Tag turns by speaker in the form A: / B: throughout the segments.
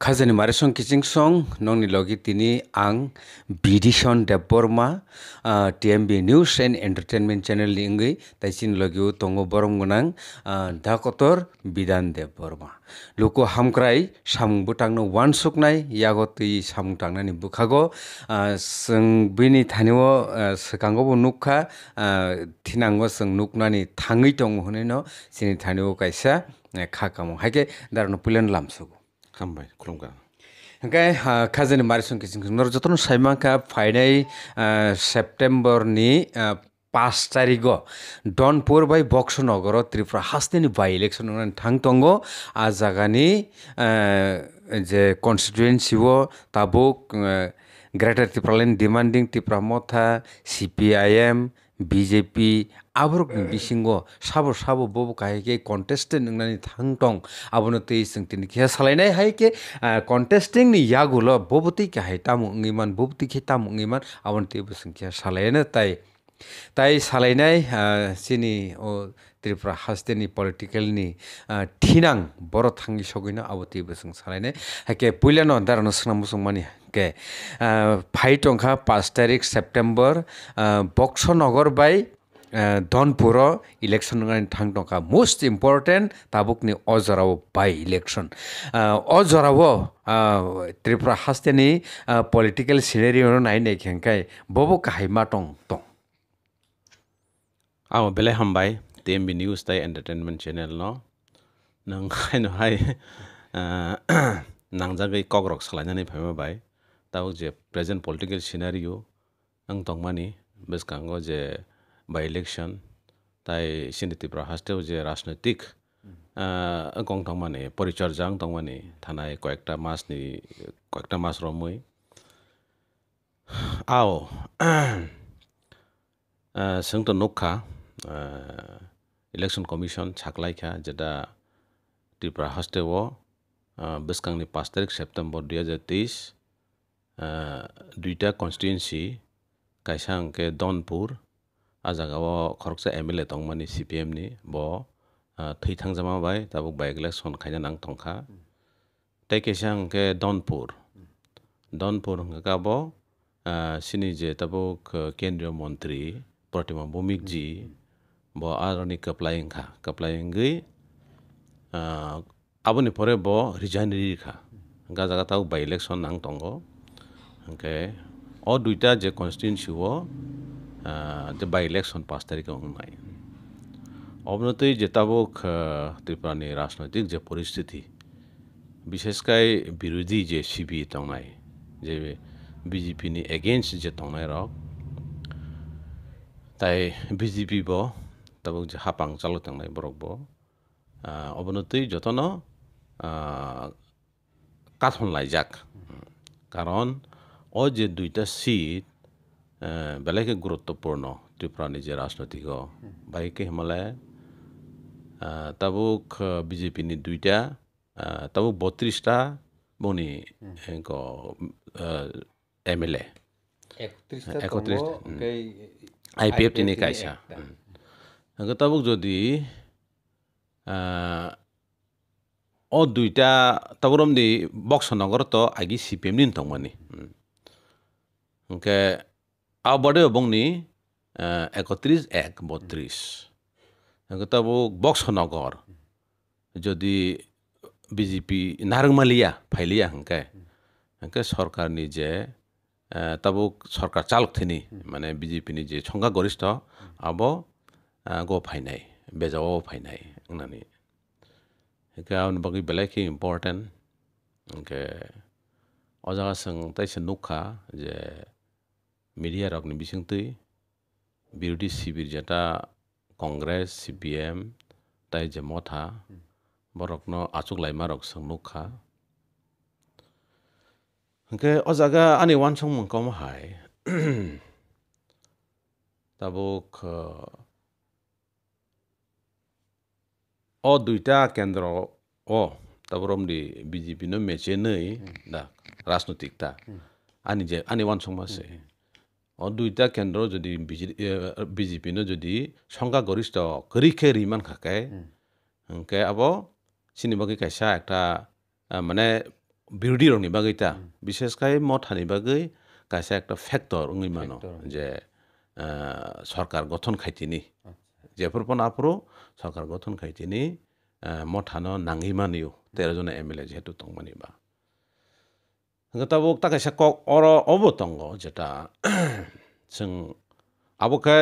A: खाजानि मारे सं किचिं सं नंनि लगे तिनि आं बिदिसन Deb Barma TMB news and entertainment चेनेलनि ओंगै ताइसिन लगेउ तंगो बरम गोनां धाकतर बिदान देब बर्मा लुको हामक्राय सामुंबो थांनो वान सुकनाय यागतै सामुं थांनानै बुखागो जों बिनि थानिव सोखांगोबो नुखा थिनांगो जों नुकनानै थाङै दं होनो जोंनि थानिव कायसा thanio kaisa khakamo haike darno pulen lamsugo
B: हामबाय खुलुमबाय
A: ओंखाय खाजोनि मारि संखि नर जतन साइमाखा फाइनाय सेप्टेम्बरनि पास तारिख डनपुर bye BJP 아브록 비싱고 사보 사보 보보 가에게 컨테스트 능난이 탕동 아보노 테이싱 tin khe salainai hai ke contesting ni yagulo bobuti ke hai tamu ngiman bobuti ke tamu ngiman abon te busing khe salaina tai tai salainai sini o Tripura हास्टेनि पलिटिकेलनि थिनां बर' थांनि सगैनो आबति बसुं सालायनाय हाके पुइलानो दारानो सोना मुसुं मानि के फाइ टंखा पाँच तारिख September Boxanagar by donpuro election ngai thang tongka most important tabukni ojorao by election ojorao tripura hasteni political scenario nai nei khengkai bobo kahai
B: aw bele hambai tmb news tai entertainment channel no nang khai no hai nang jagai kogrok salainani phaima bai tau je present political scenario ang tongmani beskango je by election tai siniti pra hasteo je rajnaitik কং তংমানে পরিচর্যা তংমানে থানায় কয়েকটা মাস নি কয়েকটা মাস রমই আও সঙ্গ নুখা इलेक्सन कमिसन साख्लायखा जेदा त्रिपुरा हास्टेव बेसकांनि पाँच तारिख सेप्टेम्बर दुई हाजार तेइस दुईटा कन्स्टिटुएन्सि कायसा अंके दनपुर ajagao khoroksa MLA tongmani CPM ni bo thei thangjama bai tabuk by election khaina nang tongkha tei kaisa hingke donpur donpur hingka bo sini je tabuk kendriya mantri Pratima Bhumik ji bo aroni kaplai hingka kaplai hingui aboni pore bo resign ririkha hingka jaga tabuk by election nang tongo hingke o duita je constituency o যে বাই election পাঁচ তারিখে নাই অবনতই যে তাবক ত্রিপুরানি রাজনৈতিক যে পরিস্থিতি বিশেষকাই বিরোধী যে সিবি তংনাই যে বিজেপিনি এগেনস্ট যে তংনাই রক তাই বিজেপি ব তাবক যে হাপাং চালু তংনাই বরক ব অবনতই যতন কাথন লাইজাক কারণ ও যে দুইটা সিট বেলেগে গুরুত্বপূর্ণ ত্রিপুরা নিজে রাজনৈতিক বাইকে হিমালয় তাবুক বিজেপি নি দুইটা তাবুক বত্রিশটা বনি এম এল এ একত্রিশ আই পি এফ তিনি কাইসা তাবুক যদি ও দুইটা তাবুরম দি বক্সনগর তো আগে সিপিএম নিন তংমানি ওকে আবডে বংনি একত্রিশ এক বত্রিশ তাবো বক্সনগর যদি বিজেপি নারংমালিয়া ফাইলিয়া হংকে হংকে সরকারনি যে তাবুক সরকার চালক থিনি মানে বিজেপিনি যে সংখ্যা go phai nei bejo phai nei nani ka un bagi belai ki important ke oja sang tai se nukha je media rok ni bising tui বিরোধী শিবির যেটা কংগ্রেস সিপিএম তাই যে মথা বরকন আচুক লাইমা রক সংনুখা হংকে অ জাগা আনি ওয়ান সং মঙ্কম হাই তাবুক ও দুইটা কেন্দ্র ও তারপর বিজেপি নো মেচে নই দা রাজনৈতিক তা আনি যে আনি সং মাসে দুইটা কেন্দ্র যদি বিজেপি নো যদি সংখ্যাগরিষ্ঠ করিখে রিমান খাকে হংকে আবো kaisa ekta uh, মানে বিরোধী রংনি বাগৈতা বিশেষকাই মথানি বাগৈ কাইসা একটা ফ্যাক্টর উঙ্গি মানো যে সরকার গঠন খাইতিনি যেফোরপন আপরো সরকার গঠন খাইতিনি আহ, মথানো নাঙ্গি মানিও তেরো জন এম এল এ যেহেতু তংমানিবা তাবো তাকাইসা কক অর অবতঙ্গ যেটা जों আবকে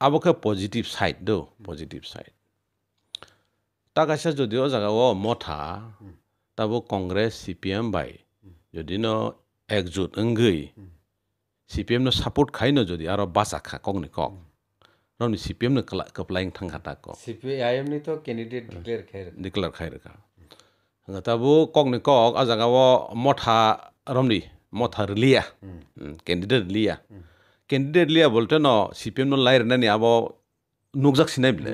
B: আবকে পজিটিভ সাইড দো পজিটিভ সাইড তাকাইসা যদিও জায়গাও মথা তাবো কংগ্রেস সিপিএম বাই যদি ন একজুট ওঙ্গৈ সিপিএম নো সাপোর্ট খাইনো যদি আরো বাসা খা কগনি কক রনি সিপিএম নো কপ্লাইং থাঙ্গাতা ক
A: সিপিআইএম নি তো ক্যান্ডিডেট ডিক্লেয়ার খাইর
B: ডিক্লার খাইরকা তাবো কগনি কক আ জায়গাও মথা রমনি মথা রিলিয়া ক্যান্ডিডেট লিয়া ক্যান্ডিডেট লিয়া বলতে ন সিপিএম নো আবো নুকজাক সিনাই বিলে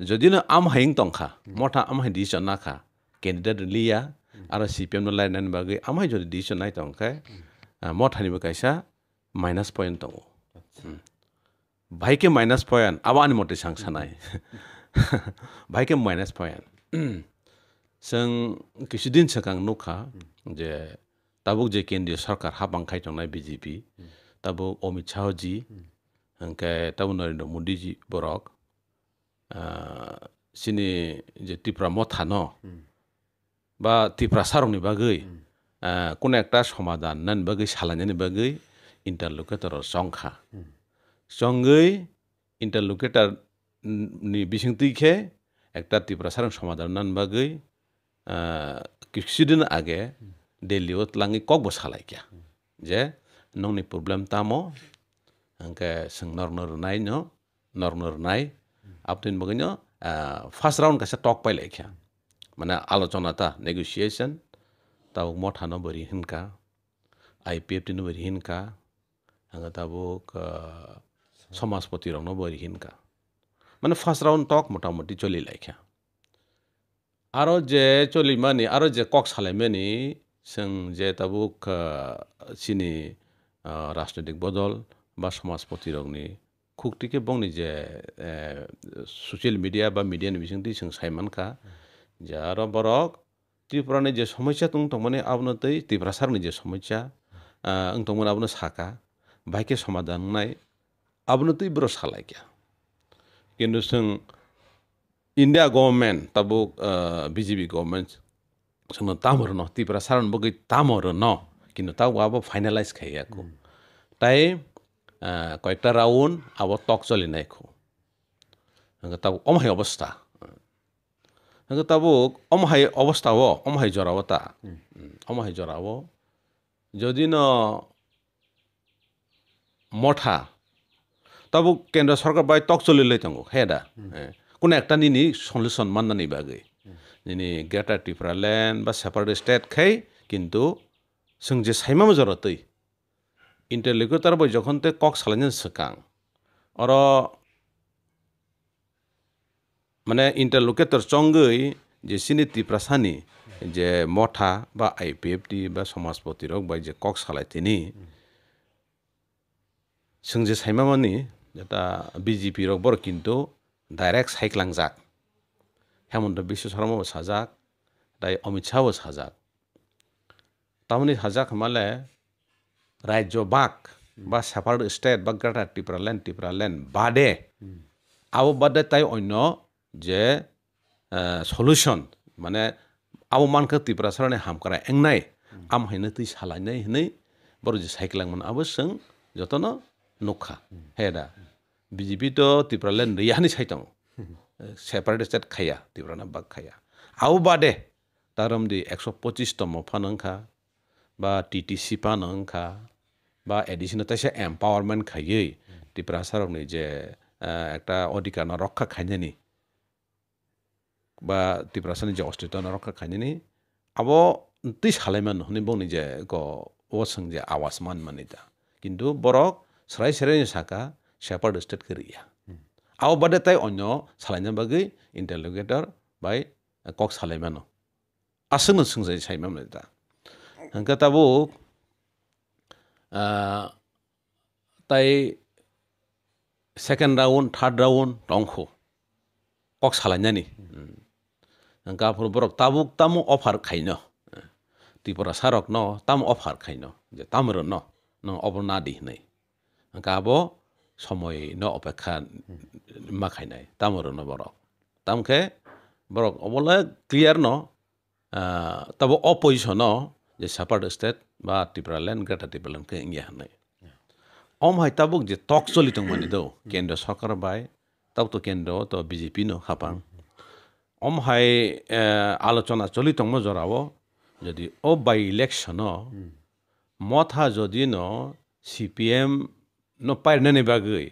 B: যদি নো আম হাইং টংখা মথা আম হাই ডিসিশন নাখা ক্যান্ডিডেট লিয়া আর সিপিএম নো লাইর নানি বাগৈ আম হাই যদি ডিসিশন নাই টংখায় মথানিবো কাইসা মাইনাস পয়েন্ট দङ भाइके माइनास पॉयन आवानि मथे सां सानाय भाइके माइनास पॉयन जों किसुदिन सिगां नुखा जे ताबुक जे केन्द्रीय सरकार हाबांखाय थांनाय बिजेपि ताबुक अमित शाह जी ओंखे ताबुक नरेन्द्र मोदी जी बरक सिनि जे त्रिपुरा मथान बा त्रिपुरा सारंनि बागै कुन एकटा समाधान बागै सालायनायनि बागै इन्टारलकेटर संखा সঙ্গৈ ইন্টারলোকেটর নি বিসিংতিখে একটা ত্রিপুরা সারং সমাধান নান বাগৈ কিছুদিন আগে দিল্লিও লাঙি ককবো সালাইকিয়া যে নংনি প্রবলেম তামো ओंके जों नर नर नाय न नर नर नाय আপনি বগৈ ন ফার্স্ট রাউন্ড কাছে টক পাইলাইখিয়া মানে আলোচনা তা নেগোসিয়েশন তাও মঠানো বরি হিনকা আই পি এফ টিনো বরি হিনকা হাঙ্গা তাবুক সমাজপতি রং বৈরহীনকা মানে ফার্স্ট রাউন্ড টক মোটামুটি চলি লাইখা আরও যে চলি মানে আরও যে কক সালাইমানি जों जे ताबुक सिनि राजनैतिक बदल बा समाजपति रंनि खुक्तिके बंनि जे ससियेल मिडिया बा मिडियानि बिथिंदि जों सायमानखा जा आरो बरक त्रिपुरानि जे समस्या तुं तंमाने आबनो तै त्रिपुरा सारनि जे समस्या ओं तंमोन आबनो साका बाइके समाधान नाय आबनोथ' इब्रो सालायखिया खिन्थु जों इन्डिया गभर्नमेन्ट ताबो बि जे पि गभर्नमेन्ट जोंनो दामर न तिब्रा सारण बगै दामर न खिन्थु ताव आबो फाइनालाइज खाइयाखौ তাই কয়েকটা রাউন্ড আবার তক চলে নাই খো তাবো অমাহাই অবস্থা তাবো অমাহাই অবস্থাও অমাহাই জরাবো তা অমাহাই জরাবো যদি ন মঠা তাবো কেন্দ্র সরকার বাই টক চলিলাই থাকো হেদা কোনো একটা নিনি সলিউশন মান্নানি বাগৈ নিনি গ্রেটার ত্রিপুরা ল্যান্ড বা সেপারেট স্টেট খাই কিন্তু जों जे साइमा जरतै इन्टारलिकुटार बै যখন তে কক সালাইন সকাং অর মানে ইন্টারলোকেটর চঙ্গৈ যে সিনি ত্রিপ্রাসানি যে মঠা বা আই পি এফ টি বা সমাজপতি রক বাই যে কক সালাইতিনি जों যে সাইমামানি যেটা বিজেপি বড় কিন্তু ডাইরেক্ট সাইক্লাংজাক হেমন্ত বিশ্ব শর্মাও সাজাক তাই অমিত শাহও সাজাক তামনি হাজাক মালে রাজ্য বাক বা সেপারেট স্টেট বা greater Tripura land Tripura land বাদে। আবো বাদে তাই অন্য যে সলিউশন মানে আবো মানকে ত্রিপুরা সারানি হামকারা এংনাই আম হাইনে তুই সালাইনাই হनै বড় যে সাইকেলাংমন আবো जों যতন নখা। হেদা বিজেপি তো ত্রিপুরা ল্যান্ড রিয়ানি সাইতং সেপারেট স্টেট খাইয়া ত্রিপুরা না বাক খাইয়া আবো বাদে তারমদি একশো পঁচিশতম ফানংখা বা টিটিসি পানংখা বা এডিশনাল তাইসে এম্পাওয়ারমেন্ট খাইयै ত্রিপুরা সারকনি যে একটা অধিকার না রক্ষা খাইনানি বা ত্রিপুরা সারনি যে অস্তিত্ব না রক্ষা খাইনানি আবো তুই সালাইমান হনি বংনি যে গ ও সং যে আওয়াজ মান মানি दा কিন্তু বরক সরাই সেরাই সাকা Shepard State kiriya. Aku bade tai onyo salahnya bagi interrogator by Cox Halaimano. asing sung saja sai memang itu. Angka tabu eh, tai second round third round tongko kok salahnya nih. Angka phur borok tahu tamu offer khaino. Tipura sarok no tamu offer kayaknya. Jadi tamu no no offer nadi nih. Angka abo সময় ন অপেক্ষা মা খাইনাই তামর ন বরক তামকে বরক অবলে clear ন তব opposition যে separate state বা Tripura land greater Tripura land কে ইঙ্গিয়া হানাই অম হাই তাবুক যে তক চলি দं মানি দৌ কেন্দ্র সরকার বাই তাও তো কেন্দ্র তো বিজেপি ন খাপাং অম হাই আলোচনা চলি জরাও যদি ও বাই ইলেকশন মথা যদি ন সি পি এম নপায় নে নেবাগৈ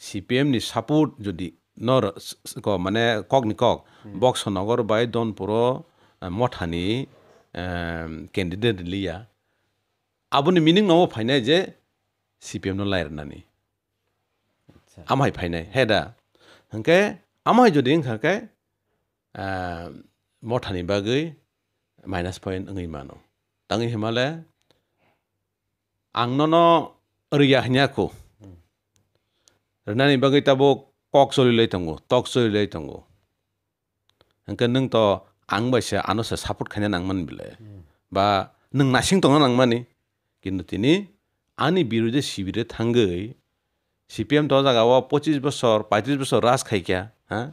B: চি পি এম নি চাপৰ্ট যদি নৰ মানে কক নি কক বক্স নগৰ বাই দনপুৰ মঠানি কেণ্ডিডেট লিয়া আপুনি মিনিং নহ'ব ফাইনাই যে চি পি এম ন লাইৰ নানি আমাই ফাইনাই হে দা সেনেকে আমাই যদি সেনেকে মঠানি বাগৈ মাইনাছ পইণ্ট ঐ মানো দাঙি হিমালে আংন ন Renani bangi tabo kok soli lai tongo, tok soli lai tongo. Angka neng to ang ba shi ano sa saput kanya nang man bile. Ba neng nashing tongo nang mani. Kino tini ani biru je shibire tanggai. CPM to zaga wa pochis besor, paitis besor ras kai kia. Ha?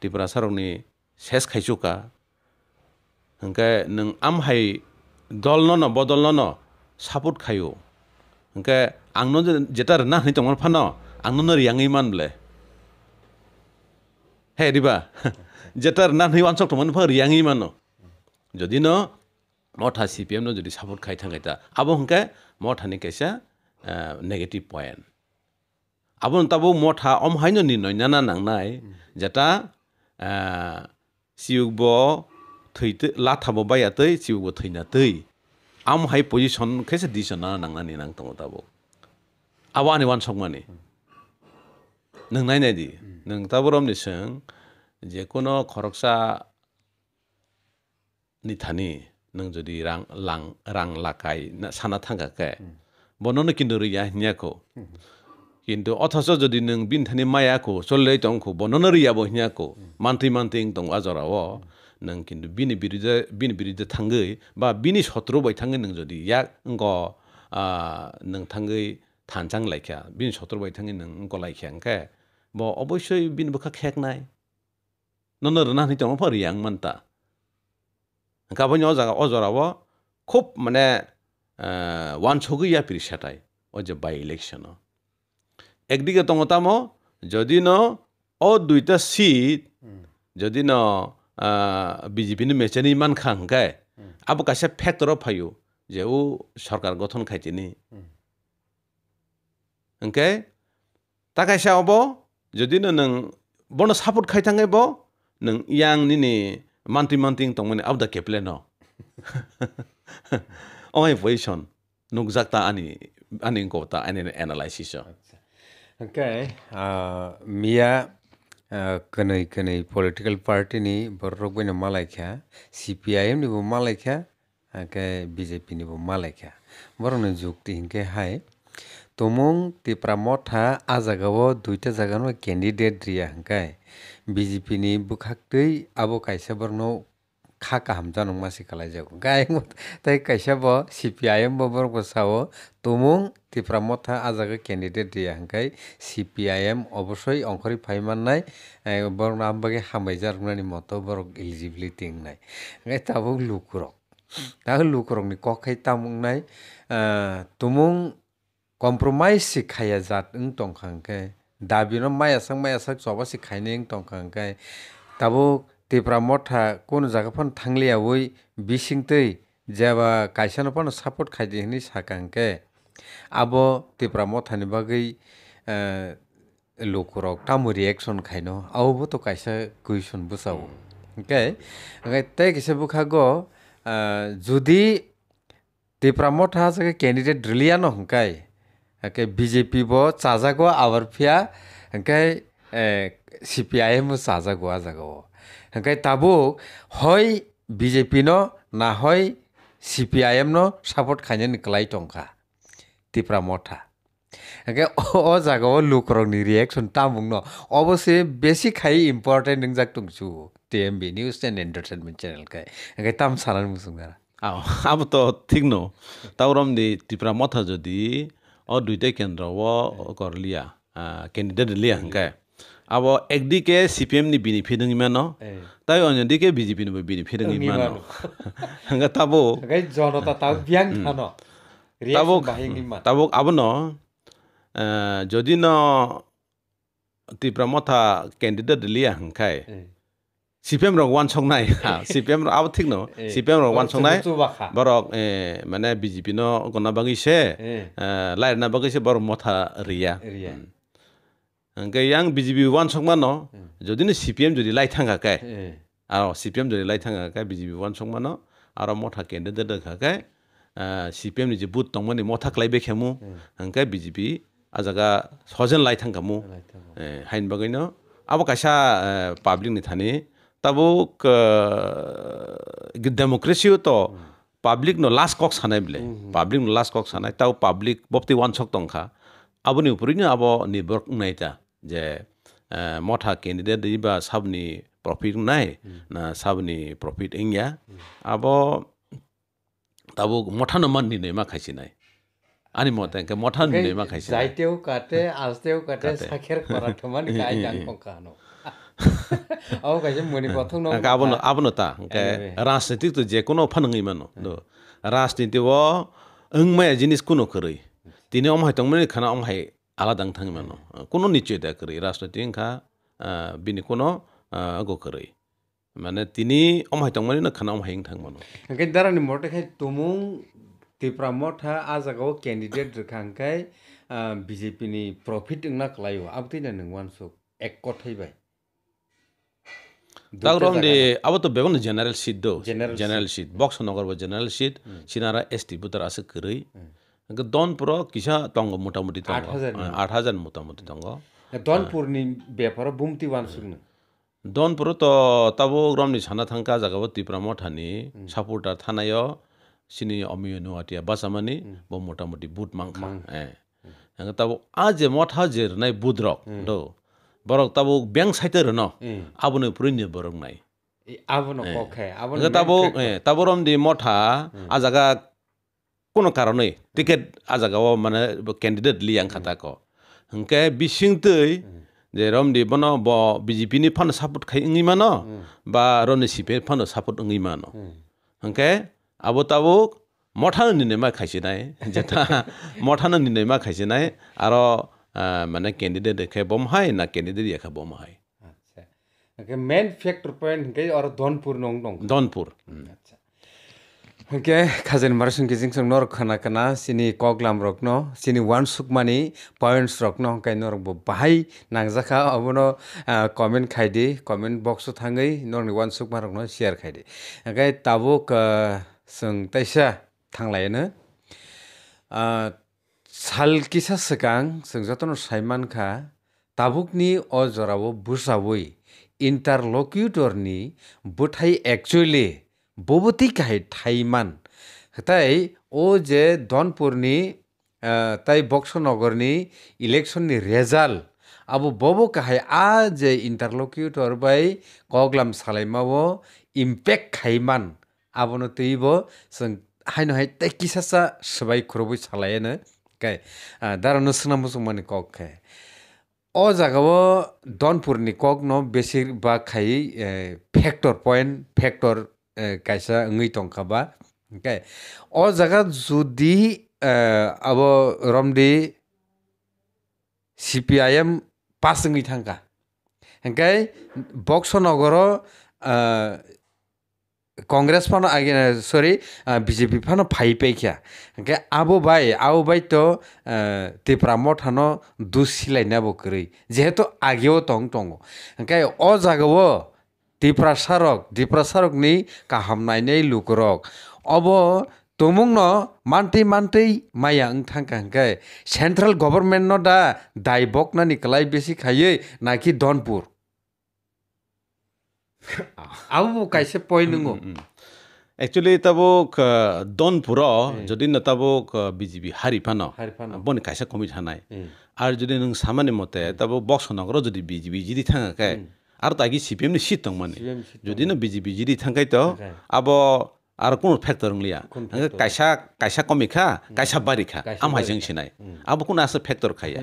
B: Di perasar oni ses kai suka. Angka neng am hai dol nono, bodol nono saput kayo. Angka ang nono jeta renah ni tongo pano. আননৰ য়াং ইমান বোলে। হে দিবা। যেতাৰ নান সেই অঞ্চল তোমাৰ নহয় ৰিয়াং ইমান। যদি ন মঠা চি পি এম ন যদি চাপৰ্ট খাই থাকে তা আবহে মঠানি কৈছা নেগেটিভ পইণ্ট আবন তাবো মঠা অমহাইন নিৰ্ণয় না নাং নাই। যেটা চিউকব থৈ লাথাব বাইয়াতৈ চিউকব থৈনাতৈ আমহাই পজিশ্যন কৈছে দিছ না নাং নানি নাং তাবো। আবো আনি ওৱান চকমানি 능나이 내디 능 더불어 니승 이제 코너 거럭사 니타니 능저디 랑랑 라카이 사나 탄가케 বননো কিন্তু রিয়া হিনিয়াকো কিন্তু অথচ যদি নং বিনথানি মায়াকো চললে তংকো বননো রিয়াবো হিনিয়াকো মান্তি মান্তি তং আজরাও নং কিন্তু বিনি বিরুদ্ধে বিনি বিরুদ্ধে থাঙ্গৈ বা বিনি সত্র বাই থাঙ্গৈ নং যদি ইয়াক অঙ্গ নং থাঙ্গৈ থানচাং লাইখা বিনি সত্র বাই থাঙ্গৈ নং অঙ্গ লাইখাঙ্কে বো অবশ্যই বিন 빈부카 খেক নাই 나니 좀 버리 양만다 가보니 어자가 어저라고 খুব মানে ওয়ানছগিয়া পিরি সেটাই ও যে বাই ইলেকশন একদিকে তঙতাম যদি ন অ দুইটা সিট যদি ন বিজেপি মেচেনি ইমান খাংকায় আবু কাছে ফ্যাক্টর ফাইও যে ও সরকার গঠন খাইছিনি ওকে তাকাইছে অব jadina nang bono support khai thangai bo nang yang nini manti manting tongmani abda kepleno oi position nukjakta ani ani ko ani analysis
A: okay uh, mia uh, kenai kani political party ni borok bini malaikha CPIM ni bo malaikha ke BJP ni bo malaikha borok ni jukti hinke hai. tongmung twpra motha ah jagao duita jaga no candidate riya hwnkhe BJP ni bwkhaktwi abo kaisa borokno kha kaham jano hwnkmasi khalaijago hwnkhe ayungmo tei kaisa bo CPIM bo borokbo chao tongmung Tripura Motha আজাকে candidate দিয়া হাঙ্কাই CPIM অবশ্যই অঙ্করি ফাইমান্নাই বরং আমবাগে হামাইজার হুনানি মতো বরং eligibility নাই হাঙ্কাই তাবুক লুকুরক তাহলে লুকুরকনি কখাই তামুক নাই তুমুং compromise si khaya jat ung tongkhangke dabino maya sang maya sak choba si khaine ung tongkhangke tabuk tipra motha kono jaga phon thanglia oi bisingtei jeba kaisa no pano support khaidi hini sakangke abo tipra motha ni bagui lukurok tamu reaction khaino abo to kaisa question busao okay okay tai kisa bukhago যদি tipra motha jaga candidate একে BJP বো চাজাগো আবার ফিয়া একে সি P আই এমও চাজাগো আজাগো একে তাবো হয় BJP ন না হয় সি পি আই এম ন সাপোর্ট খাইনে নিকলাই টঙ্কা তিপ্রা মঠা একে অ জাগাও লোকরংনি রিয়েকশন তামুং ন অবশ্যই বেশি খাই ইম্পর্টেন্ট নং যাক Tongchu T M B news and entertainment channel খাই একে তাম সারান মুসুং
B: আও আবো তো ঠিক ন তাও রমদি তিপ্রা মথা যদি ও দুইটাই কেন্দ্র ও করলিয়া ক্যান্ডিডেট লিয়া হাঙ্কা আব একদিকে সিপিএম নি বিনিফি দং ইমান তাই অন্যদিকে বিজেপি নি বিনিফি দং ইমান হাঙ্গা তাবো জনতা
A: তাও বিয়াং থানো
B: তাবুক তাবুক আবনো যদি ন টিপ্রামথা ক্যান্ডিডেট লিয়া হাঙ্কায় চিপিএম ৰ ওৱান চং নাই এম আৰু ঠিক ন এম ৰ ওৱান চং
A: নাই
B: বৰক এ মানে বিজেপি ন গণা বাঙিছে লাইট না বাঙিছে বৰ
A: মথা
B: ৰিয়া এনেকৈ বিজেপি ওৱান চংমা ন যদি নে চিপিএম যদি লাই থাকে আৰু চিপিএম যদি লাই থাকে বিজেপি ওৱান চংমা ন আৰু মথা কেণ্ডিডেট দেখাকে চিপিএম নিজে বুট তংমানে মথা ক্লাইবে খেমু এনেকৈ বিজেপি আজাগা সজেন লাই থাকামু হাইন বাগৈ ন আৰু পাব্লিক hingke বিজেপি আজাগা সজেন লাই থাঙ্গামু হাইন বাগাইনো আবো কাইসা পাবলিক ni থানি তাবো ডেমোক্রেসিও তো পাবলিক নো লাস্ট কক সানাই বলে। পাবলিক নো লাস্ট কক সানাই তাও পাবলিক বপ্তি ওয়ান সক তংখা আবনি উপরিনো আবো নির্ভর নাইতা যে মথা ক্যান্ডিডেট বা সাবনি প্রফিট নাই না সাবনি প্রফিট ইংয়া আবো তাবো মঠানো মান নিনে মা খাইছি নাই। আনি মতে মঠা নিনে মা খাইছি নাই।
A: Aku kayaknya mau dipotong dong. Nah, apa apa nota? Kayak rasniti tuh
B: je kuno apa nengi mana? Do rasniti wo engmai ya jenis kuno kiri. Tini om hai tangmani kana om hai ala dang tangi mana? Kuno niche dah kiri. Rasniti engka bini kuno aku kiri. Mana tini om hai tangmani na kana om hai eng tang
A: mana? Kayak darah ni morte kayak tumung tipra motha ajago candidate rkhangkai BJP ni profit engna khlaio abti na nangwan
B: sok ek kothai bai. de abo to begon
A: general
B: sheet do general sheet box no garbo general sheet sinara st butar ase kirei don pura kisha tongo motamuti tongo
A: 8000
B: motamuti tongo
A: donpur ni
B: bepar bumti wan sugna donpur to tabo grom ni sana thangka jagabo tipra mothani saputa thanayo sini amiyo nuatia basamani bo motamuti but mangkha eh tabo aje motha jer nai budrok do বৰক তাবো বেং চাইতে ৰ
A: ন আবনে পুৰণি
B: বৰক নাই তাবো তাবৰম দি মঠা আজাগা কোনো কাৰণে ticket আজাগাও মানে candidate লি আংখাতা ক হে বিচিংতৈ যে ৰম দি বন ব বিজেপিনি ফান চাপৰ্ট খাই ইঙিমান বা ৰণ চিপে ফান চাপৰ্ট ইঙিমান হে আবো তাবো মঠা নিনে মা খাইছে নাই যেতিয়া মঠা নিনে মা খাইছে নাই আৰু mana candidate khai bom hai na candidate ya kha bom
A: hai acha ke main factor point ke or donpur nong
B: nong
A: donpur acha ke khazen marasun ke jing nor khana kana sini koglam rok no sini one suk mani points rok no kai nor bo bahai nangja kha abono comment khai di comment box o thangai nor ni wan suk marok no share khai di ke tabuk sung taisa thanglai na চাল কিছা চেকাং চেংজাতনৰ চাইমান খা তাবুকনি অজৰাব বুজাবই ইণ্টাৰলকিউটৰনি বুঠাই actually ববতী কাহে ঠাইমান তাই অ যে দনপুৰনি তাই বক্সনগৰনি ইলেকশ্যননি result Abu বব কাহাই আ যে ইণ্টাৰলকিউটৰ বাই কগলাম চালাইমাব impact খাইমান আবনো তৈব চাই নহয় তাই কিছা চা চবাই খুৰবই kai dar nu sunam mani kok kai o zagavo don pur ni kok no besir ba kai factor point factor kaisa ngi tong kaba kai o jaga zudi abo romdi cpim pas ngi thanga kai boxo nagoro Congress ফান চৰি BJP ফানো ভাই পাইকিয়া গে আবু বাই আবু বাইতো তিপ্ৰাম থানো দুচিলাই নে বকৰি যিহেতু আগেও Tong Tong গাই অ জাগাব দিপ্ৰা চাৰক দিপ্ৰা চাৰক নি কাহাম নাই নাই লোকৰক অব তুমুং ন মান্তি মান্তি মাইয়া ওঠানকা চেণ্ট্ৰেল গভৰ্ণমেণ্ট দা দায়বক না নিকলাই বেছি খায়েই নাকি Dhanpur abu kaise poinungo actually
B: tabuk don puro jodi na tabuk bjp hari
A: pano
B: bon kaise komi thanai আর যদি নং সামান্য মতে তাবো বক্স নগর যদি বিজেপি জিদি থাকাকে আর তাগি সিপিএম নি সিট
A: মানে
B: যদি না বিজেপি জিদি থাকাই তো আব আর কোন ফ্যাক্টর লিয়া। কাইসা কাইসা কমিখা কাইসা বারিখা আমাই জং সিনাই আবো কোন আছে ফ্যাক্টর খাইয়া।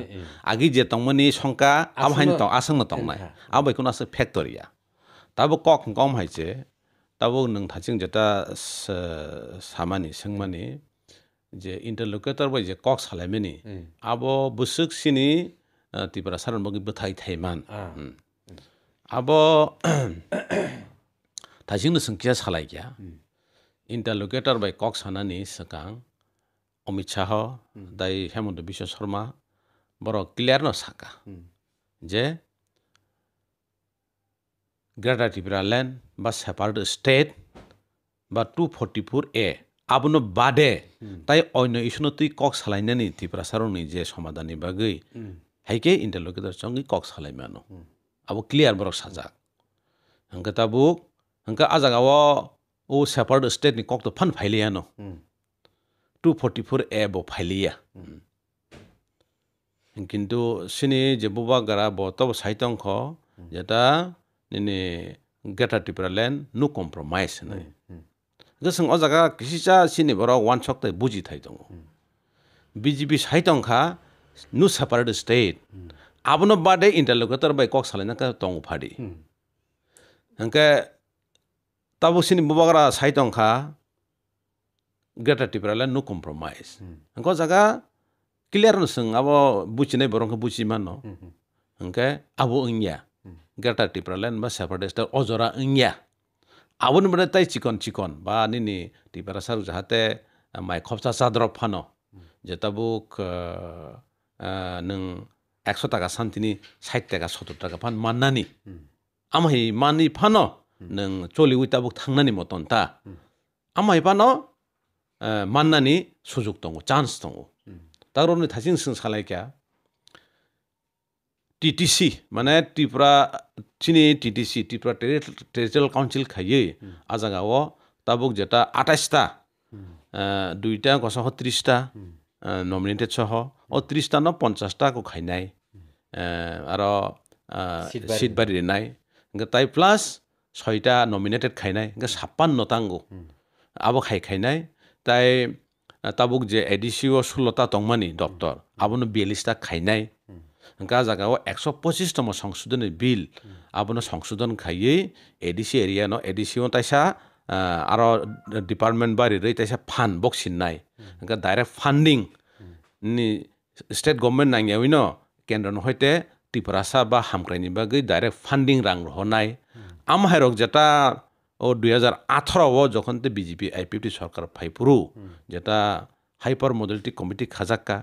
B: আগে যে তংমানি সংখ্যা আবহাই তং আসং তং নাই আবো কোন আছে ফ্যাক্টর ইয়া। tabu kok ngom hai je tabu nang ta ching jeta samani sengmani je interlocutor bai je kok salame ni abo busuk sini tibra saran
A: bagi
B: bthai thaiman abo ta ching de sengkia salai kya interlocutor bai kok sanani sakang Amit Shah দাই হেমন্ত বিশ্ব শৰ্মা বৰ clear ন চাকা যে greater Tripura land বা separate state বা two forty four A আবনো বাদে তাই অন্য ইস্যুনো তুই কক সালাইনানি ত্রিপুরা সারনি যে সমাধাননি বাগৈ হাইকে ইন্টারলকেটর সঙ্গে কক সালাইমানো আবো clear Borok সাজাক hangka tabuk hangka ajagawo o separate state ni kok to phan phailiya no 244 a bo phailiya. কিন্তু সিনি যে nini geta tipra len no compromise ne gasa o jaga kisi cha sini boro one shot te buji thai dong bjp sai tong kha nu separate state abno bade interlocutor bai kok salena ka tong phadi anka tabu sini bubagra sai tong kha geta tipra len no compromise anka jaga clear no sing abo buji nei borong ka buji man no anka abo ngya geta tiprala ba separatist ojora ingya abon bade tai chikon chikon ba nini tipara saru jahate mai khopsa sadrop phano যেতাবুক নों একশো টাকা শান্তিনি ষাট টাকা সত্তর টাকা ফান মান্নানি আমাহি মানি Fanon नों चलि उइताबुक थांनानि मतन ता आमाय फानो माननानि सुजुग दङ चान्स दङ तारनि थासिं सों सालायखा টি টি চি মানে ত্ৰিপুৰা চিনি টি টি চি ত্ৰিপুৰা টেৰি টেৰিটৰিয়েল কাউঞ্চিল খায়েই আজাগাঁও তাবুক যেটা আঠাইছটা দুইটা গছশ ত্ৰিছটা নমিনেটেড চহ অ ত্ৰিছটা ন পঞ্চাছটা আকৌ খাই নাই আৰু চিট বাৰীৰে নাই। তাই প্লাছ ছয়টা নমিনেটেড খাই নাই ছাপান্নটাংগো আবো খাই খাই নাই। তাই তাবুক যে এ ডি চি অ' চোলতা টংমানি ডক্টৰ আপুনি বিয়াল্লিছটা খাই নাই। গা জাগাও একশো পঁচিশতম সংশোধনী বিল আপোনাৰ সংশোধন খাইয়েই এ ডি চি এৰিয়া ন এ ডি চিও তাইছা আৰু ডিপাৰ্টমেণ্ট বা হেৰি তাইছা ফাণ্ড বক্সিন নাই ডাইৰেক্ট ফাণ্ডিং নি ষ্টেট গভৰ্ণমেণ্ট নাঙিয়াওই ন কেন্দ্ৰৰ সৈতে ত্ৰিপুৰাচা বা হামক্ৰাইনি বাগৈ ডাইৰেক্ট ফাণ্ডিং ৰাংগ্ৰহ নাই আমাৰক যেতিয়া দুহেজাৰ আঠৰ হ'ব যখন বিজেপি আই পি পি চৰকাৰ ফাইপুৰু যেতিয়া হাইপার মডেলিটি কমিটি খাজাক্কা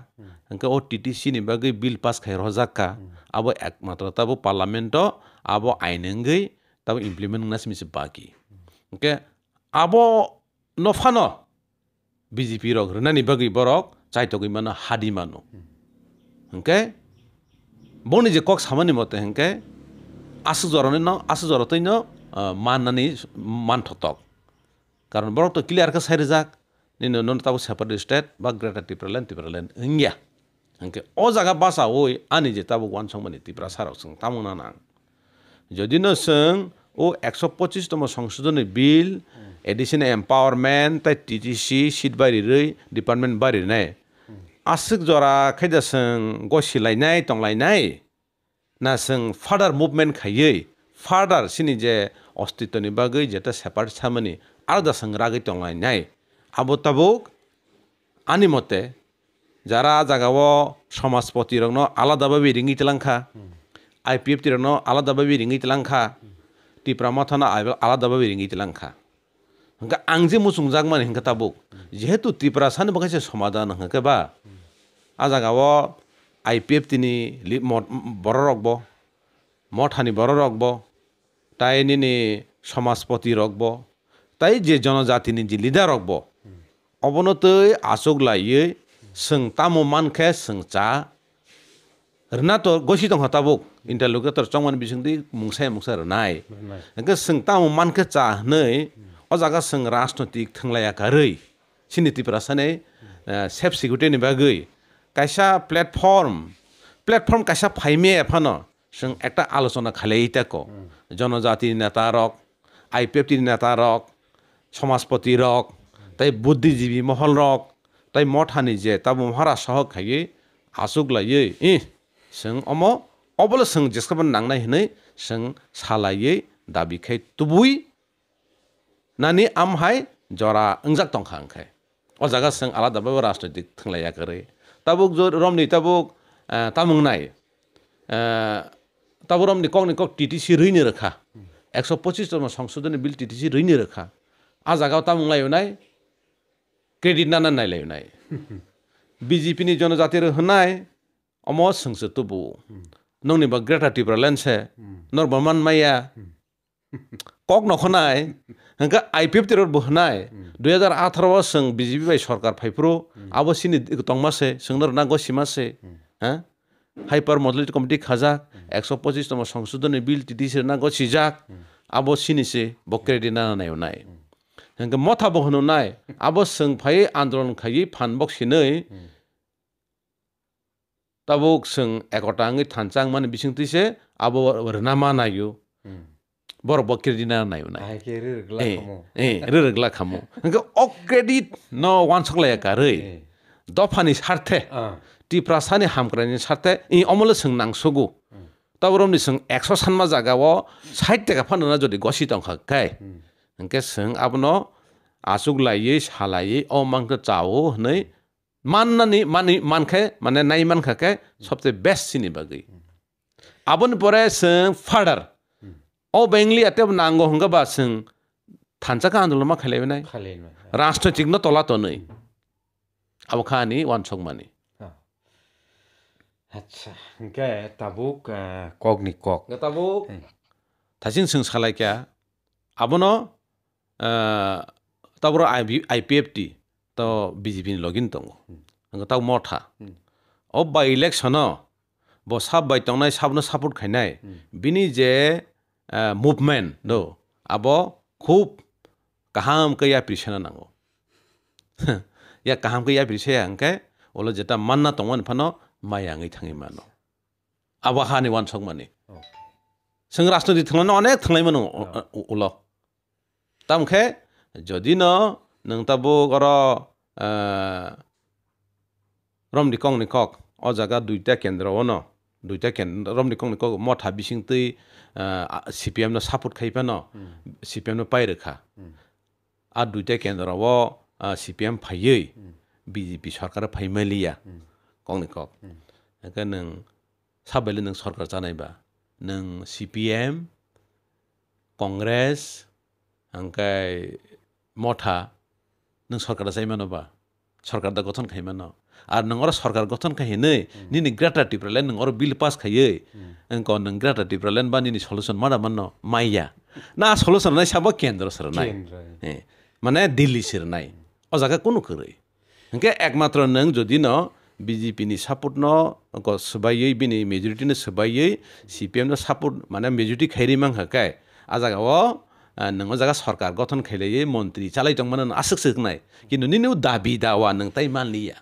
B: হংকে ও টিটিসি নি বাগৈ বিল পাস খাই রজাক্কা আবো একমাত্র তাবো পার্লামেন্ট আবো আইনঙ্গৈ তাবো ইমপ্লিমেন্ট নাসি মিসে বাকি হংকে আবো নফানো বিজেপি রক রনানি বাগৈ বরক চাইতগৈ মানো হাদি মানো হংকে বনি যে কক সামানি মতে হেংকে আসু জরনে ন আসু জরতই ন মান থতক কারণ বড় তো ক্লিয়ার কা সাইরে যাক ನೀನು ನನ್ನ ತಾವು ಸೆಪರೇಟ್ ಸ್ಟೇಟ್ ಬಾ ಗ್ರೇಟರ್ ಟಿಪ್ರಲೆನ್ ತಿಪ್ರಲೆನ್ ಹಿಂಗೆ ಹಂಗೆ ಅ ಜಾಗ ಬಾಸ ಓಯ್ ಆನಿ যে তাবো ওয়ান সংমানি তিপ্রা সারক সং তামো না না যদি না সং ও একশো পঁচিশতম সংশোধনী বিল এডিশন এম্পাওয়ারমেন্ট তাই টিটিসি সিট বাড়িরই ডিপার্টমেন্ট বাড়িনাই আসুক জরা খাইদা সং গসিলাইনাই টংলাইনাই না সং ফার্দার মুভমেন্ট খাইयै ফার্দার সিনি যে অস্তিত্বনি বাগै যেটা সেপারেট সামনি আলাদা সং রাগै টংলাইনাই আবতাবুক আনিমতে যারা জাগাব সমাজপতি রংন আলাদাভাবে রিঙ্গি তেলাংখা আই পি এফ তিরংন আলাদাভাবে রিঙ্গি তেলাংখা টিপ্রা মাথানা আই আলাদাভাবে রিঙ্গি তেলাংখা হঙ্কা আং যে মুসুংজাক মানে হিংকা তাবুক। যেহেতু ত্রিপুরা সান বাকি সমাধান হে বা, আ জাগাব আই পি এফ তিনি বড় রকব মঠানি বড় রকব তাই নি সমাজপতি রকব তাই যে জনজাতি নি যে লিডার রকব অবনতই আসুক লাইয়ে सों तामो मानखे सों चा रना तो गसी दं हताबुक इन्टारलोकेटर चंमान बिसंदि मुंसाय मुंसा रनाय हंके सों तामो मानखे चा नै अ जागा सों राजनैतिक थंलाया कारै सिनितिफोरा सानै सेफ सिकिउरिटिनि बागै कायसा प्लेटफर्म प्लेटफर्म कायसा फाइमे फानो जों একটা আলোচনা খালেই তাকো জনজাতি নেতা রক আইপিএফটির নেতা রক সমাজপতি রক তাই বুদ্ধিজীবী মহল রক তাই মঠানি যে তাবো মহারা সহ খাইয়ে আসুক লাইয়ে ই जों অম অবল जों जेसेबां नांनाय होनै जों सालायै दाबिखाय तुबुई नानि आमहाय जरा ओंजाक दंखा ओंखाय अ जागा जों आलादाबाबो राजनैतिक थोंलायाखै ताबुक जो रमनि ताबुक तामुंनाय ताबु रमनि कगनि कग टिटिसि रैनो रोखा একশো পঁচিশ জন সংশোধনী বিল টিটিসি রইনো রোখা আ জায়গাও क्रेडिट नाना ना नाइल बीजेपी नहीं जनजाति हाई अम संसद तो बो नौनी ग्रेटा टीपरा लैंड से नर कक नखनाय आई पी एफ तेरह बहना दुहजार अठारो सीजेपी बै सरकार फाइप्रो। अब सिंगमा से नागो सीमा से। हाइपर मडलिट कमिटी खाजा। एक सौ पचिस तम संशोधन बिल टीटी से नागो सीजा अब सिनी से बक्रेडी नाना नाई जोंखौ मथाबो होनो नाय आब' सों आन्दोलन आन्दलन खायि फानबक्सिनै तबुक सङ एकटाङै थानसां माने बिसिंथिसे
A: आब' रना मा नायो
B: बर
A: बकरि
B: दिना नायो नाय ए रुरगला खामो ओंखौ ओ क्रेडिट न वान सखलाया कारै
A: दफानि
B: सारथे टिप्रासानि हामक्रानि सारथे इ अमल सङ नांसुगु तबरमनि सङ 100 सानमा जागाव साइड टेका फानना जदि गसि दंखाय हंके सों आबनो आसुक लायै सालायै अ मांखो चावो हनै माननानै मानि मानखे माने नाय मानखाखे सबसे बेस्ट सिनि बागै आबन परे सों फाडार अ बेंगलि आते नांगो हंगा बा सों थानसाखा आन्दोलन मा खालायबाय
A: राष्ट्र चिकनो
B: तला तनै अब खानि वानसक मानि আচ্ছা গে তাবুক
A: কক নি কক তাবুক থাচিন সোং সালাইকা
B: আবনো তাৰ পৰা আই পি এফ টি তো বিজেপিৰ লগিন তং তাক মঠা অ' বা ইলেকশ্যন বৰ বাই তং নাই চাপনো চাপৰ্ট খাই নাই বিনি যে মুভমেণ্ট দ আব খুব কাহামকৈ ইয়াৰ পিছনে নাঙ ইয়াক কাহামকৈ ইয়াৰ পিছিয়া এনেকৈ অলপ যেতিয়া মান্না তং এনফান মাই আঙি থাঙি মানো আবহানি ওৱান চক মানে চং ৰাজনীতি অনেক থাকিব ওলক তামখে যদি ন নাবো ৰমনি কং নি কক অ জাগা দুইটা কেন্দ্ৰও ন দুইটা কেন্দ্ৰ ৰমনি কং নি কক হাবি বিচিং তৈ চি পি এম ন চাপৰ্ট খাইপা ন চি পি এম ন পাই ৰেখা আৰু দুইটা কেন্দ্ৰও চি পি এম ফাইয়ৈ বি জে পি চৰকাৰ ফাইমালিয়া কং নি কক সেইকাৰণে নাবালে নৰকাৰ জানাইবা নি পি এম কংগ্ৰেছ ओमफ्राय मथा नों सरकारा जायमा नबा सरकार दा गठन खायमा न आर नोंर सरकार गठन खायनै निनि ग्राटा टिप्रालेन नोंर बिल पास खायो ओंक नों ग्राटा टिप्रालेन बा निनि सलुसन मादा मानो न माइया ना सलुसन नाय साबो केन्द्र
A: सर
B: नाय माने दिल्ली सिर नाय अ जागा कोनो करै ओंके एकमात्र नों जदि न বিজেপিনি সাপোর্ট নবাই বিনি মেজরিটি সবাই সিপিএম সাপোর্ট মানে মেজরিটি খাইরি মাং হাকায় আজাগাও नोङो जागा सरकार गठन खाइलायै मन्त्रि चालायदोंमोन आसुक सोकनाय किन्तु निनु दाबि दावा नों ताइ मानलिया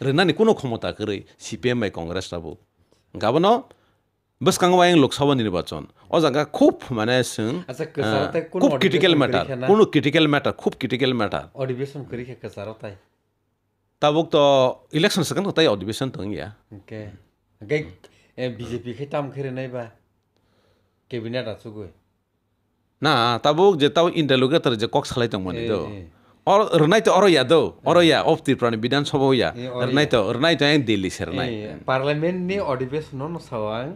B: रोनानि কোনো ক্ষমতা করে সিপিএম বাই কংগ্রেস তাবো গাবনো বসকাঙ্গবাই লোকসভা নির্বাচন ও জায়গা খুব মানে जों
A: আচ্ছা, কেসারতে কোনো
B: খুব ক্রিটিক্যাল
A: অধিবেশন
B: ম্যাটার
A: করিখা না?
B: কোনো ক্রিটিক্যাল ম্যাটার খুব critical matter
A: Audition kari ke kesaro tai.
B: তাবুক তো ইলেকশন সেকেন্ড তাই অধিবেশন দং ইয়া
A: Oke. Oke. Eh BJP ke tam kiri Nah tabuk
B: je tau indaluga tar je kok salai tong mani eh, do.
A: Eh,
B: eh. or rnai to oroya do. Oroya of the prani
A: bidan sabha
B: ya rnai to rnai to ang delhi ser
A: nai parliament ni अधिवेशन no sawang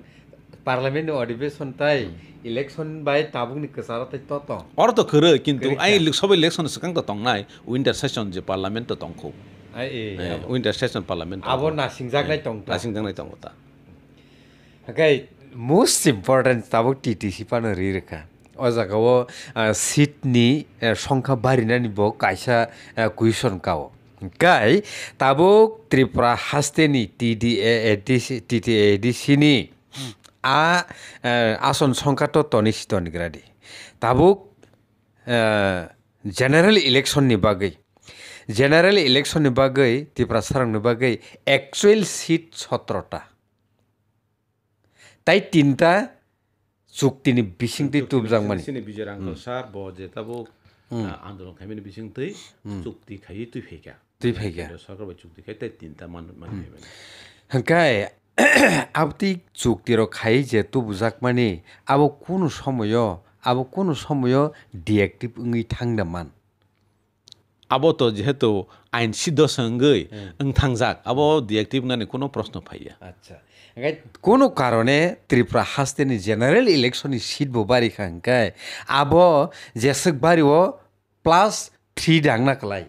A: parliament ni अधिवेशन tai election by tabuk ni kesara tai
B: to or to
A: kere
B: kintu
A: ai
B: sob election sekang to tong nai winter session je parliament to tong ko
A: ai
B: winter session parliament
A: abo nasingjak nai tong
B: nasingjak nai tong ta.
A: Okay most important tabuk ttc pan kan. O jagao seatni সংখ্যা বাড়িনানি bo kaisa question kao. Kai tabuk Tripura hasteni TDA TTADC ni a ason সংখ্যা তো তনিস তনিগ্রাদি tabuk general election ni bagै general election ni bagै Tripura sarang ni bagै actual seat 17টা তাই তিনটা
B: चुक्तिनि बिसिंति तुबजां माने सिनि बिजरां सार ब जेताबो आन्दोलन खामिनि बिसिंति चुक्ति खायि तुइ
A: फैगा तुइ
B: फैगा सरकार बाय चुक्ति खाय ताइ तिनता मान मान
A: হংকাই আবতি চুক্তির খাই যেহেতু বুঝাক মানে আবো কোনো সময় আবো কোনো সময় ডিএক্টিভ ওই থাংদামান
B: আবো তো যেহেতু আইন সিদ্ধ সঙ্গই ওং থাংজাক আবো ডিএক্টিভ নানি কোনো প্রশ্ন ফাইয়া।
A: আচ্ছা। কোনো কারণে ত্রিপুরা হাস্তেনি জেনারেল ইলেকশননি সিট বো বারি খাংকাই আবো যেসক বারিও প্লাস থ্রি ডাংনা কলাই।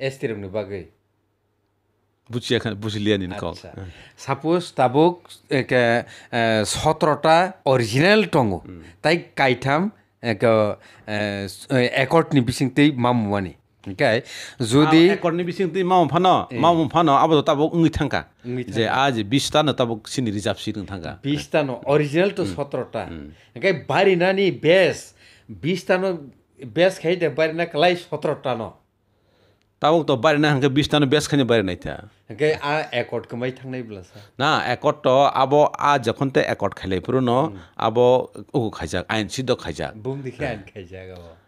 A: এস্তিরমনি বাগৈ
B: বুঝিয়া বুঝলিয়া নিন
A: আচ্ছা। সাপোজ তাবুক একে সতেরোটা অরিজিনাল টঙ্গ। তাই কাইথাম একর্টনি বিসিংতেই মামুমানি Okay. Judi
B: ekorni bising ti mau phano mau phano abo tabo ungi thangka je
A: aaj
B: 20 ta no tabo sini reserve seat thangka 20
A: ta no original to 17 ta okay bari nani base 20 ta no base khai de
B: bari na kalai 17 ta no তাবক তো বাড়ি না হাঙ্কে বিশ টানো বেশ খানি বাড়ি নাই থা
A: আ একট কমাই থাং নাই বলা
B: না একট তো আব আ যখন তে একট খাইলাই পুরনো আব ও খাইজাক আইন সিদ্ধ খাইজাক
A: বুম দেখে আইন খাইজাক
B: আব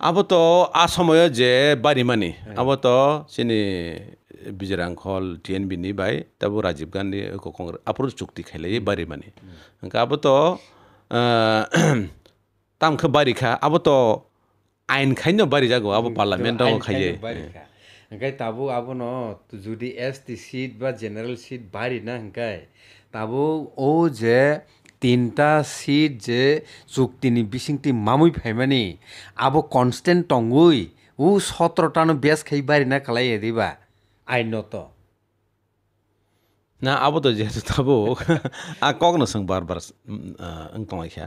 B: अब त आ समय जे बारी मानि अब त सिनि बिजिरांखल टिएनबि बाय तब राजीव गान्धी कंग्रेस आपुर चुक्ति खाइलायो बारी मानि अब त तामखो बारिखा अब त আইন খাইনো বাড়ি যাগো আবো পার্লামেন্ট খাইয়ে
A: হ্যাঁ তাবো আবো ন যদি এস টি সিট বা জেনারেল সিট বাড়ি না হ্যাঁ তাবো ও যে তিনটা সিট যে চুক্তিনি বিসিংটি মামুই ফাইমানি আবো কনস্টেন্ট টঙ্গুই ও সতেরোটানো বেস খাই বাড়ি না খালাই এদিবা। আইনত
B: না আবো তো যেহেতু তাবো আ কখনো সঙ্গ বারবার ওংতমাইখা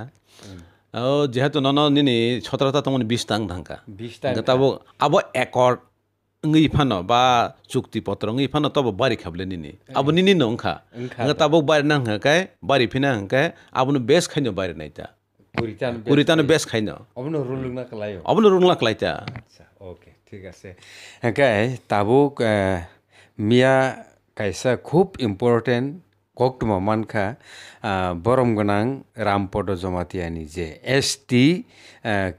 B: ও যেহেতু নন নিনি সতেরোটা তমন বিশ তাং ধাঙ্কা।
A: বিশটা
B: তাবো আবো acre ngui phano ba chukti potro ngui phano tobo bari khable nini abo nini no ngkha
A: Ngkha
B: nga tabo bari nang kai bari phina ngkai abunu bes khaino bari naita
A: কুড়িটানো
B: kuritano bes khaino
A: অবনো রুলুং না খালাই
B: abunu rungla klaita
A: আচ্ছা okay ঠিক আছে হ্যাঁ তাবুক মিয়া কাইসা খুব important কক্টুমা মানখা বরম গোনাং রামপদ জমাতিয়ানি যে S T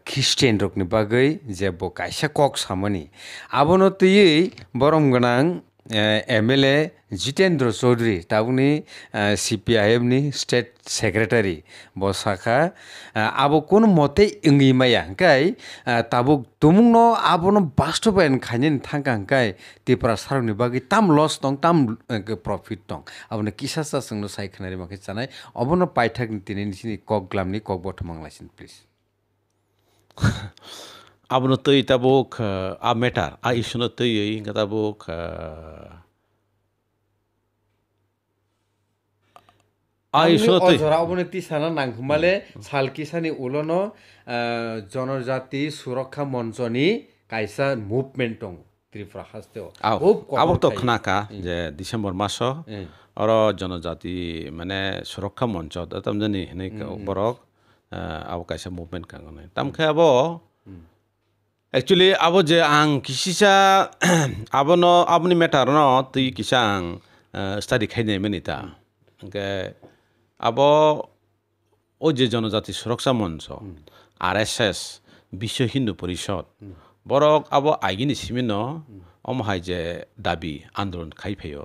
A: Christian রকনি বাগৈ যে ব কাইসা কক সামনি আবনো তুই M L A Jitendra Chaudhury তাৰমানে চি পি আই এমনি ষ্টেট চেক্ৰেটাৰী বশাখা আবু কোনো মতে ইঙি মায়া হাই তাবুক তুমুং ন আবন বাস্তৱায়ন খাইনে নাথাকা হাই তিপৰা চাৰনি বাকী তাম লছ দং তাম প্ৰফিট দং আপুনি কিছা চা চোন চাইখানাৰী মাখে চানাই অবন পাইথাক দিনে নিচিনি কক গ্লামনি কক বৰ্তমান
B: please avno tei tabok a metar a isno tei inga tabok
A: অজৰা অৱনতি চানা নাংসুমালে চালকিচানি উলন জনজাতি সুরক্ষা মঞ্চনি কাইছা মুভমেণ্ট দং ত্রিপুরা
B: শাস্তেও আৱৰ তখনাকা যে ডিসেম্বর মাস অর জনজাতি মানে সুরক্ষা মঞ্চ তামজনী সেনেকৈ বরক আবো কাইছা মুভমেন্ট কাঙনে তামখে আবো একচুয়ালি আবো যে আং কিসিসা আবনো আবনি মেটার ন তুই কিসা আং স্টাডি মেনিতা ওকে আবো যে জনজাতি সুরক্ষা মঞ্চ আর এস এস বিশ্ব হিন্দু পরিষদ বরক আবো আইগিনি সিমিন অমহাই যে দাবি আন্দোলন খাইফেয়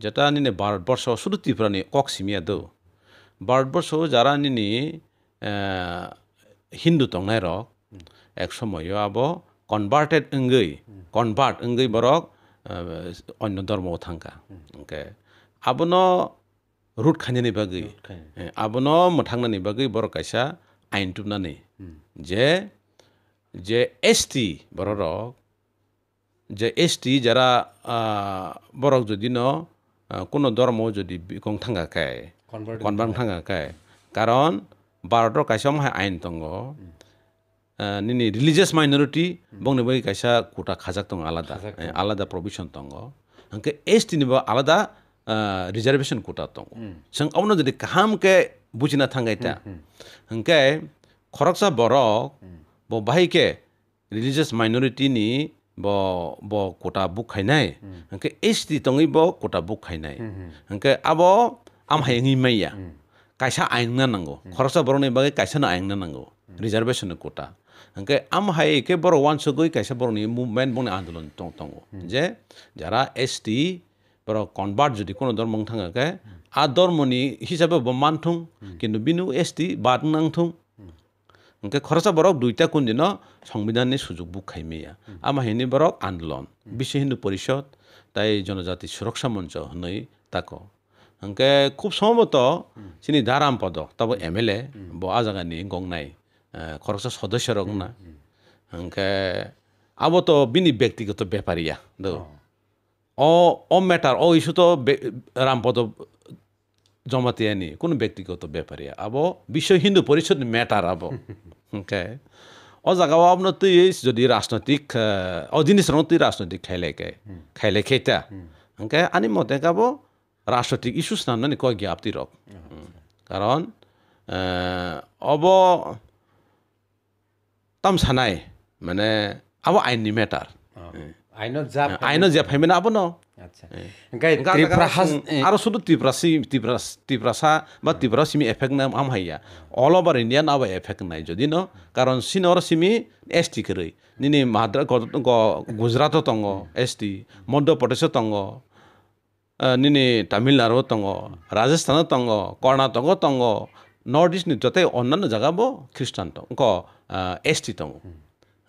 B: যেটা নিনে ভারতবর্ষ শুধু ত্রিপুরানি কক যারা নিনি হিন্দু রক একসময়ও আব কনভার্টেড ইঙ্গই কনভার্ট ইঙ্গই বরক অন্য ধর্ম থাঙ্কা ওকে আবন রুট খাঞ্জে নিবাগি আবন মথাংনা নিবাগি বড় কাইসা আইন টুবনানি যে যে এস টি বড়ক যে এস টি যারা বড়ক যদি ন কোনো ধর্ম যদি বিকং থাঙ্গাকায় কনভার্ট থাঙ্গাকায় কারণ ভারতর কাইসম হয় আইন টঙ্গ নিনি ৰিলিজিয়াছ মাইনৰিটি বংনে বৈ কাইছা কোটা খাজাক তং আলাদা আলাদা প্ৰভিশন তংগ হংকে এছ টি নিব আলাদা ৰিজাৰ্ভেশ্যন কোটা তং চং অৱন যদি কাহামকে বুজি নাথাঙা এতিয়া হংকে খৰকচা বৰক ব বাহিকে ৰিলিজিয়াছ মাইনৰিটিনি ব ব কোটা বুক খাই নাই হংকে এছ টি তঙি ব কোটা বুক খাই নাই হংকে আব আমি মাইয়া কাইছা আইন না নাঙ্গো খৰচা বৰণৰ বাবে কাইছানো আইন না নাঙ্গো ৰিজাৰ্ভেশ্যনৰ quota hingke am hai ke borok wansugui kaisa borokni movement boni আন্দোলন tong tongo je jara ST borok convert যদি কোনো ধর্ম থাকাকে আ ধর্মনি হিসাবে bo manthung কিন্তু বিনু ST বাদ নাংথুং hingke খরচা borok দুইটা কোন দিন সংবিধাননি সুযোগ বুক খাইমিয়া আমা হিনি borok আন্দোলন বিশ্ব হিন্দু পরিষদ তাই জনজাতি সুরক্ষা মঞ্চ হনই তাকো hingke খুব সম্ভবত চিনি দারাম পদ তবে এম এল এ ব আ জায়গানি গংনাই খরচা সদস্য রং না। আবো তো বিনি ব্যক্তিগত ব্যাপারিয়া দো। অ। অ ম্যাটার অ ইস্যু তো রামপদ জমাতিয়ানি কোনো ব্যক্তিগত ব্যাপারিয়া আবো বিশ্ব হিন্দু পরিষদ ম্যাটার আবো। ও জায়গাও আপনার তুই যদি রাজনৈতিক ও জিনিস তুই রাজনৈতিক খাইলেকে খাইলে খেতা ওকে আনি মতে গাবো রাজনৈতিক ইস্যুস নামনি কয় জ্ঞাপ্তি রক কারণ অব তামচানাই মানে আবো আইননি মেটার
A: আইনত যা
B: ফাইমেন আবো ন।
A: আচ্ছা।
B: আর শুধু ত্রিপুরাসি ত্রিপুরাস ত্রিপুরাসা বা ত্রিপুরাসিমি এফেক্ট নাম আম হাইয়া। অল ওভার ইন্ডিয়ান আবার এফেক্ট নাই যদি ন। কারণ সিনর সিমি এস টি কেরই নিনি মাদ্রা গুজরাট তঙ্গ এস টি মধ্যপ্রদেশ তঙ্গ নিনি তামিলনাড়ু তঙ্গ রাজস্থান তঙ্গ কর্ণাটক তঙ্গ নর্থ ইস্টনি যতে অন্যান্য দङ ক এস টি দङ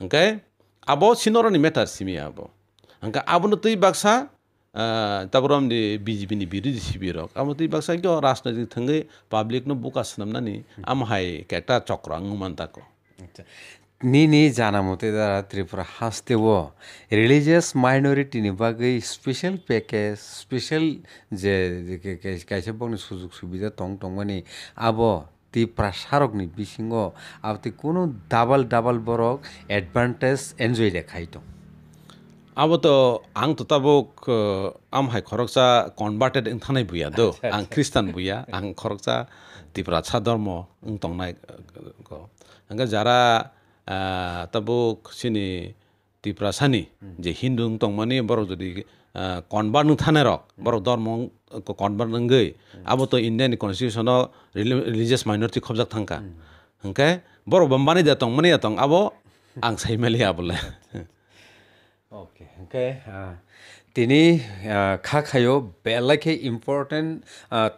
B: ওকে আবো মেটার সিমি আবো ওকে আবনো তুই বাক্সা তারপর আমি বিজেপিনি বিরোধী শিবিরক আমি তুই বাক্সা কি রাজনৈতিক থঙ্গে পাবলিক নো বুকা সিনামনানি আম হাই একটা চক্র আঙুমান তাকো।
A: আচ্ছা নি নি জানা মতে দ্বারা Tripura হাসতেব religious মাইনরিটিনি বাগै special package special যে কাইসে বংনি সুযোগ সুবিধা টং টংমানি আবো তি প্রাসারকনি বিসিঙ্গ আবতি কোনো ডাবল ডাবল বরক এডভান্টেজ এনজয় দেখাই দं
B: अब त आं त ताबुक आम हाई खरकसा कन्भार्टेड इन थानाय बुया दो आं ख्रिस्टान बुया आं खरकसा तिप्रा सा धर्म इन तंनाय को हंगा जारा ताबुक सिनि तिप्रा सानि जे हिन्दू तंमानि बरक जदि कन्भार्ट नु थानाय रक बरक धर्म कन्भार्ट नंगै अब त इन्डियानि कन्स्टिट्यूशन रिलिजियस माइनरिटी खबजाक थांका हंके बरक बम्बानि जा तंमानि तंग अब आं साइमालि आबले
A: ओके ओके তিনি খাখায়ো বেলাকে ইম্পর্টেন্ট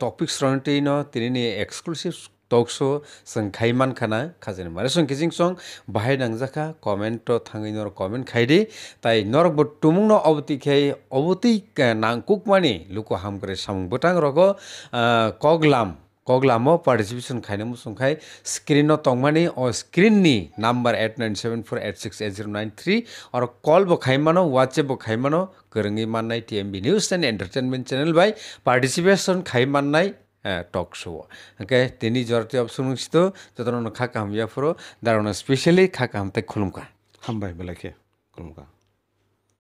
A: টপিক্স রন্টিন তিনি এক্সক্লুসিভ টক শো जों খাইমান খানা খাজেন মারে সং কিজিং সং বাহাই নাংজাখা কমেন্ট থাঙै নর কমেন্ট খাইদি তাই নরক বো টুমুং ন অবতি খাই অবতি নাংকুক মানি লুকো হামগ্রে সামুং বটাং রগ কগলাম কগলামো পার্টিসিপেশন খাইনে মুসুংখাই স্ক্রিনও তংমানি ও স্ক্রিননি number eight nine seven four eight six eight zero nine three আর কল বো খাইমানো হোয়াটসঅ্যাপ বো খাইমানো गोरोङै माननाय TMB news and entertainment channel by participation खाइ माननाय टक शो ओके तिनी जरते अबसुन सितो जतन खा काम याफरो दारन स्पेशली खा काम ते खुलुमका
B: हामबाय बेलाखे खुलुमका